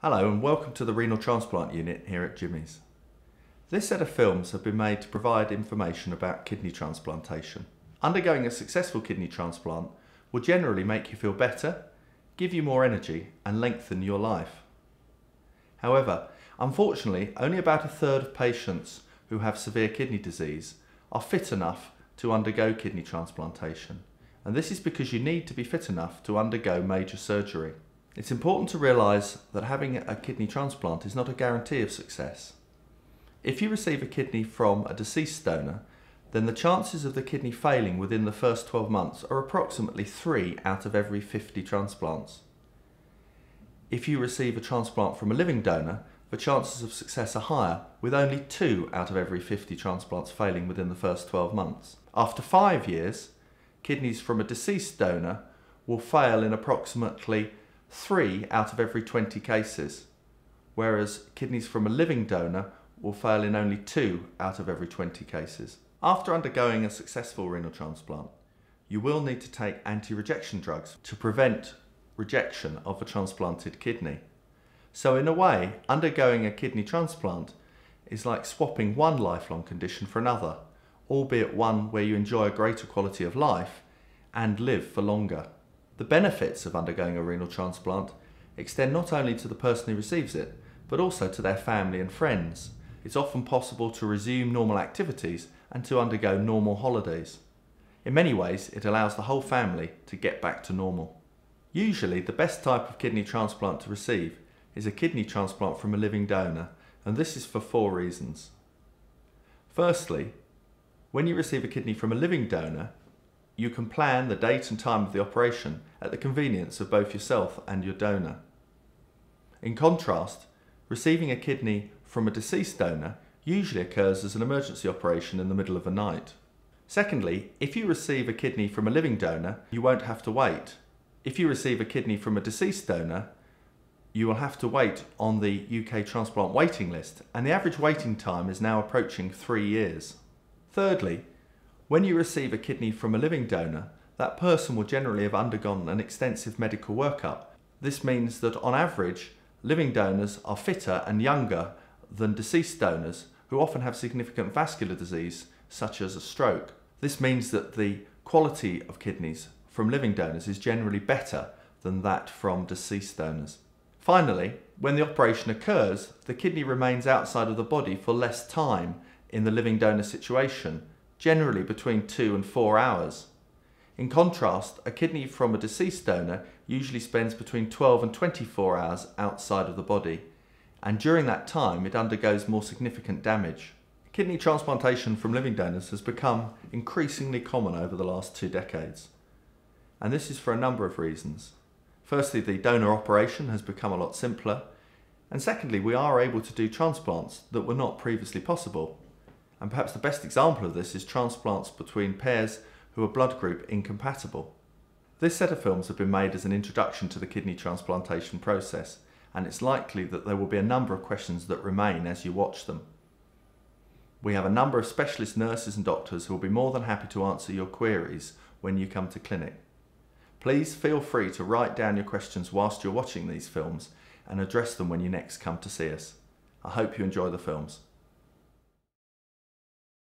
Hello and welcome to the Renal Transplant Unit here at Jimmy's. This set of films have been made to provide information about kidney transplantation. Undergoing a successful kidney transplant will generally make you feel better, give you more energy and lengthen your life. However, unfortunately only about a third of patients who have severe kidney disease are fit enough to undergo kidney transplantation and this is because you need to be fit enough to undergo major surgery. It's important to realise that having a kidney transplant is not a guarantee of success. If you receive a kidney from a deceased donor, then the chances of the kidney failing within the first 12 months are approximately 3 out of every 50 transplants. If you receive a transplant from a living donor, the chances of success are higher, with only 2 out of every 50 transplants failing within the first 12 months. After 5 years, kidneys from a deceased donor will fail in approximately 3 out of every 20 cases, whereas kidneys from a living donor will fail in only 2 out of every 20 cases. After undergoing a successful renal transplant, you will need to take anti-rejection drugs to prevent rejection of a transplanted kidney. So in a way, undergoing a kidney transplant is like swapping one lifelong condition for another albeit one where you enjoy a greater quality of life and live for longer. The benefits of undergoing a renal transplant extend not only to the person who receives it, but also to their family and friends. It's often possible to resume normal activities and to undergo normal holidays. In many ways, it allows the whole family to get back to normal. Usually, the best type of kidney transplant to receive is a kidney transplant from a living donor, and this is for four reasons. Firstly, when you receive a kidney from a living donor, you can plan the date and time of the operation at the convenience of both yourself and your donor. In contrast, receiving a kidney from a deceased donor usually occurs as an emergency operation in the middle of the night. Secondly, if you receive a kidney from a living donor, you won't have to wait. If you receive a kidney from a deceased donor, you will have to wait on the UK transplant waiting list, and the average waiting time is now approaching three years. Thirdly, when you receive a kidney from a living donor, that person will generally have undergone an extensive medical workup. This means that on average, living donors are fitter and younger than deceased donors who often have significant vascular disease such as a stroke. This means that the quality of kidneys from living donors is generally better than that from deceased donors. Finally, when the operation occurs, the kidney remains outside of the body for less time in the living donor situation, generally between two and four hours. In contrast, a kidney from a deceased donor usually spends between 12 and 24 hours outside of the body, and during that time it undergoes more significant damage. Kidney transplantation from living donors has become increasingly common over the last two decades, and this is for a number of reasons. Firstly, the donor operation has become a lot simpler, and secondly, we are able to do transplants that were not previously possible. And perhaps the best example of this is transplants between pairs who are blood group incompatible. This set of films have been made as an introduction to the kidney transplantation process, and it's likely that there will be a number of questions that remain as you watch them. We have a number of specialist nurses and doctors who will be more than happy to answer your queries when you come to clinic. Please feel free to write down your questions whilst you're watching these films and address them when you next come to see us. I hope you enjoy the films.